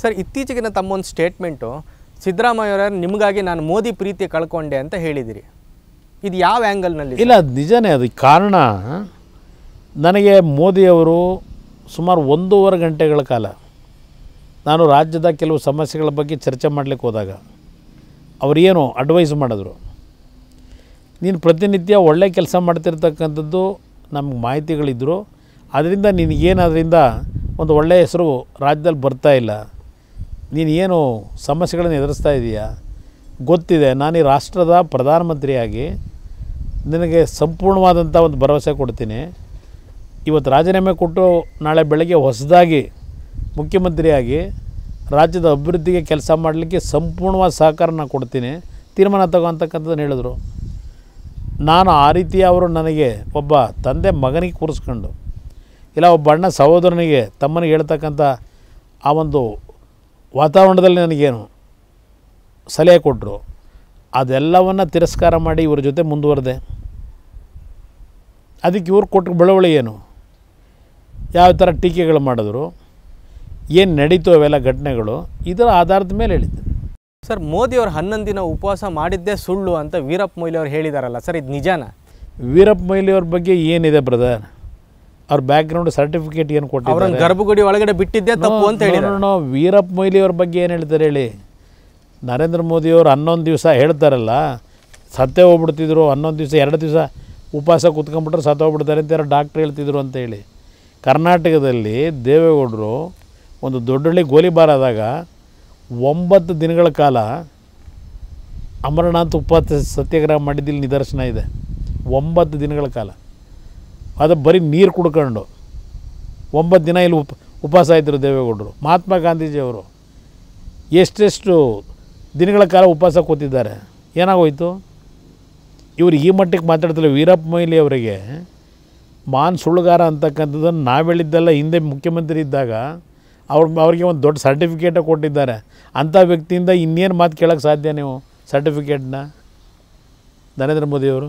Sir, ಇತ್ತೀಚೆಗಿನ ತಮ್ಮೊಂದು statement ಸಿದ್ದರಾಮಯ್ಯವರ ನಿಮಗಾಗಿ ನಾನು ಮೋದಿ ಪ್ರೀತಿ ಕಳ್ಕೊಂಡೆ ಅಂತ ಹೇಳಿದಿರಿ. ಇದು ಯಾವ ಆ್ಯಂಗಲ್ನಲ್ಲಿ ಇಲ್ಲ, ಅದು ನಿಜನೇ, ಅದು ಕಾರಣ, ನನಗೆ ಮೋದಿಯವರು ಸುಮಾರು ಒಂದೂವರೆ ಗಂಟೆಗಳ ಕಾಲ ನಾನು ರಾಜ್ಯದ ಕೆಲವು ಸಮಸ್ಯೆಗಳ ಬಗ್ಗೆ ಚರ್ಚೆ ಮಾಡಲಿಕ್ಕೆ ಹೋದಾಗ ಅವರೇನು ಅಡ್ವೈಸ್ ಮಾಡಿದ್ರು. ನೀನು ಪ್ರತಿನಿತ್ಯ ಒಳ್ಳೆ ಕೆಲಸ ಮಾಡ್ತಿರ್ತಕ್ಕಂಥದ್ದು ನಮ್ಗೆ ಮಾಹಿತಿಗಳಿದ್ದರು ಅದರಿಂದ ನಿನಗೇನು ಅದರಿಂದ ಒಂದು ಒಳ್ಳೆಯ ಹೆಸರು ರಾಜ್ಯದಲ್ಲಿ ಬರ್ತಾ ಇಲ್ಲ ನೀನು ಏನು ಸಮಸ್ಯೆಗಳನ್ನು ಎದುರಿಸ್ತಾ ಇದೆಯಾ? ಗೊತ್ತಿದೆ, ನಾನು ಈ ರಾಷ್ಟ್ರದ ಪ್ರಧಾನಮಂತ್ರಿಯಾಗಿ ನಿನಗೆ ಸಂಪೂರ್ಣವಾದಂಥ ಒಂದು ಭರವಸೆ ಕೊಡ್ತೀನಿ. ಇವತ್ತು ರಾಜೀನಾಮೆ ಕೊಟ್ಟು ನಾಳೆ ಬೆಳಗ್ಗೆ ಹೊಸದಾಗಿ ಮುಖ್ಯಮಂತ್ರಿಯಾಗಿ ರಾಜ್ಯದ ಅಭಿವೃದ್ಧಿಗೆ ಕೆಲಸ ಮಾಡಲಿಕ್ಕೆ ಸಂಪೂರ್ಣವಾದ ಸಹಕಾರ ನಾನು ಕೊಡ್ತೀನಿ. ತೀರ್ಮಾನ ತಗೋತಕ್ಕಂಥದ್ದನ್ನು ಹೇಳಿದರು. ನಾನು ಆ ರೀತಿ ಅವರು ನನಗೆ ಒಬ್ಬ ತಂದೆ ಮಗನಿಗೆ ಕೂರಿಸ್ಕೊಂಡು, ಇಲ್ಲ ಒಬ್ಬ ಅಣ್ಣ ಸಹೋದರನಿಗೆ ತಮ್ಮನಿಗೆ ಹೇಳ್ತಕ್ಕಂಥ ಆ ಒಂದು ವಾತಾವರಣದಲ್ಲಿ ನನಗೇನು ಸಲಹೆ ಕೊಟ್ಟರು ಅದೆಲ್ಲವನ್ನು ತಿರಸ್ಕಾರ ಮಾಡಿ ಇವ್ರ ಜೊತೆ ಮುಂದುವರೆದೆ. ಅದಕ್ಕೆ ಇವ್ರು ಕೊಟ್ಟ ಬೆಳವಳಿ ಏನು? ಯಾವ ಥರ ಟೀಕೆಗಳು ಮಾಡಿದ್ರು? ಏನು ನಡೀತು ಅವೆಲ್ಲ ಘಟನೆಗಳು? ಇದರ ಆಧಾರದ ಮೇಲೆ ಹೇಳಿದ್ದೆ. ಸರ್ ಮೋದಿಯವರು ಹನ್ನೊಂದು ದಿನ ಉಪವಾಸ ಮಾಡಿದ್ದೇ ಸುಳ್ಳು ಅಂತ ವೀರಪ್ಪ ಮೊಯ್ಲಿ ಅವ್ರು ಹೇಳಿದಾರಲ್ಲ ಸರ್ ಇದು ನಿಜಾನ? ವೀರಪ್ಪ ಮೊಯ್ಲಿ ಅವ್ರ ಬಗ್ಗೆ ಏನಿದೆ ಬ್ರದರ್ ಅವ್ರ ಬ್ಯಾಕ್ಗ್ರೌಂಡ್ ಸರ್ಟಿಫಿಕೇಟ್ ಏನು ಕೊಟ್ಟಿದ್ದಾರೆ? ಗರ್ಭಗುಡಿ ಒಳಗಡೆ ಬಿಟ್ಟಿದ್ದೆ ತಪ್ಪು ಅಂತ ಹೇಳಿ ವೀರಪ್ಪ ಮೊಯ್ಲಿ ಅವ್ರ ಬಗ್ಗೆ ಏನು ಹೇಳ್ತಾರೆ ಹೇಳಿ? ನರೇಂದ್ರ ಮೋದಿಯವರು ಹನ್ನೊಂದು ದಿವಸ ಹೇಳ್ತಾರಲ್ಲ ಸತ್ತೇ ಹೋಗ್ಬಿಡ್ತಿದ್ರು ಹನ್ನೊಂದು ದಿವಸ ಎರಡು ದಿವಸ ಉಪವಾಸ ಕೂತ್ಕೊಂಡ್ಬಿಟ್ರೆ ಸತ್ತು ಹೋಗ್ಬಿಡ್ತಾರೆ ಅಂತ ಯಾರೋ ಡಾಕ್ಟ್ರ್ ಹೇಳ್ತಿದ್ರು ಅಂತ ಹೇಳಿ. ಕರ್ನಾಟಕದಲ್ಲಿ ದೇವೇಗೌಡರು ಒಂದು ದೊಡ್ಡಳ್ಳಿ ಗೋಲಿಬಾರಾದಾಗ ಒಂಬತ್ತು ದಿನಗಳ ಕಾಲ ಅಮರನಾಥ್ ಉಪವಾಸ ಸತ್ಯಾಗ್ರಹ ಮಾಡಿದ್ದಿಲ್ಲಿ ನಿದರ್ಶನ ಇದೆ. ಒಂಬತ್ತು ದಿನಗಳ ಕಾಲ. ಅದು ಬರೀ ನೀರು ಕುಡ್ಕೊಂಡು ಒಂಬತ್ತು ದಿನ ಇಲ್ಲಿ ಉಪ, ಉಪವಾಸ ಇದ್ದರು ದೇವೇಗೌಡರು, ಮಹಾತ್ಮ ಗಾಂಧೀಜಿಯವರು. ಎಷ್ಟೆಷ್ಟು ದಿನಗಳ ಕಾಲ ಉಪವಾಸ ಕೂತಿದ್ದಾರೆ. ಏನಾಗೋಯಿತು? ಇವರು ಈ ಮಟ್ಟಕ್ಕೆ ಮಾತಾಡ್ತಿಲ್ಲ ವೀರಪ್ಪ ಮೊಯ್ಲಿ ಅವರಿಗೆ. ಮಾನ್ ಸುಳ್ಳುಗಾರ ಅಂತಕ್ಕಂಥದ್ದನ್ನು ನಾವು ಹೇಳಿದ್ದೆಲ್ಲ ಹಿಂದೆ ಮುಖ್ಯಮಂತ್ರಿ ಇದ್ದಾಗ ಅವ್ರ, ಅವ್ರಿಗೆ ಒಂದು ದೊಡ್ಡ ಸರ್ಟಿಫಿಕೇಟ ಕೊಟ್ಟಿದ್ದಾರೆ. ಅಂಥ ವ್ಯಕ್ತಿಯಿಂದ ಇನ್ನೇನು ಮಾತು ಕೇಳೋಕ್ಕೆ ಸಾಧ್ಯ ನೀವು ಸರ್ಟಿಫಿಕೇಟ್ನ? ನರೇಂದ್ರ ಮೋದಿಯವರು